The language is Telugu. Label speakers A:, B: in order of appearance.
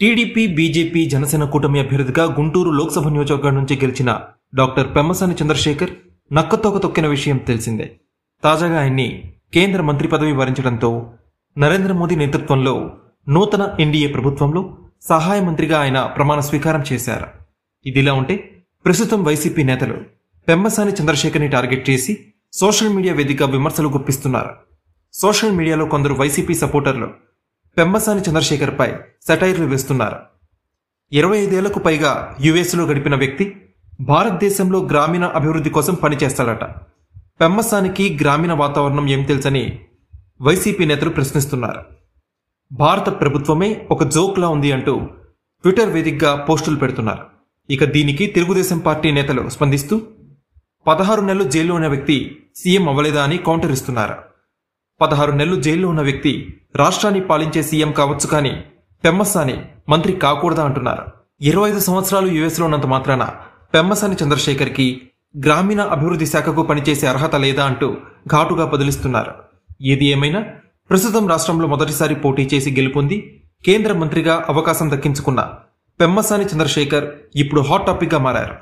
A: టీడీపీ బీజేపీ జనసేన కూటమి అభ్యర్థిగా గుంటూరు లోక్సభ నియోజకవర్గం నుంచి గెలిచిన డాక్టర్ పెమ్మసాని చంద్రశేఖర్ నక్కతోక తొక్కిన విషయం తెలిసిందే. తాజాగా ఆయన్ని కేంద్ర మంత్రి పదవి వరించడంతో నరేంద్ర మోదీ నేతృత్వంలో నూతన ఎన్డీఏ ప్రభుత్వంలో సహాయ మంత్రిగా ఆయన ప్రమాణ స్వీకారం చేశారు. ఇదిలా ఉంటే ప్రస్తుతం వైసీపీ నేతలు పెమ్మసాని చంద్రశేఖర్ని టార్గెట్ చేసి సోషల్ మీడియా వేదిక విమర్శలు గుప్పిస్తున్నారు. సోషల్ మీడియాలో కొందరు వైసీపీ సపోర్టర్లు పెమ్మసాని చంద్రశేఖర్పై సెటైర్లు వేస్తున్నారు. ఇరవై ఐదేళ్ళకు పైగా యుఎస్లో గడిపిన వ్యక్తి భారతదేశంలో గ్రామీణ అభివృద్ధి కోసం పనిచేస్తాడట పెమ్మసానికి గ్రామీణ వాతావరణం ఏం తెలుసని వైసీపీ నేతలు ప్రశ్నిస్తున్నారు. భారత ప్రభుత్వమే ఒక జోక్లా ఉంది అంటూ ట్విట్టర్ వేదికగా పోస్టులు పెడుతున్నారు. ఇక దీనికి తెలుగుదేశం పార్టీ నేతలు స్పందిస్తూ పదహారు నెలలు జైల్లో ఉన్న వ్యక్తి సీఎం అవ్వలేదా అని కౌంటర్ ఇస్తున్నారు. పదహారు నెలలు జైల్లో ఉన్న వ్యక్తి రాష్ట్రాన్ని పాలించే సీఎం కావచ్చు కానీ పెమ్మసాని మంత్రి కాకూడదా అంటున్నారు. ఇరవై ఐదు సంవత్సరాలు యుఎస్లో ఉన్నంత మాత్రాన పెమ్మసాని చంద్రశేఖర్కి గ్రామీణ అభివృద్ధి శాఖకు పనిచేసే అర్హత లేదా అంటూ ఘాటుగా బదిలిస్తున్నారు. ఏది ఏమైనా ప్రస్తుతం రాష్ట్రంలో మొదటిసారి పోటీ చేసి గెలుపొంది కేంద్ర మంత్రిగా అవకాశం దక్కించుకున్న పెమ్మసాని చంద్రశేఖర్ ఇప్పుడు హాట్ టాపిక్గా మారారు.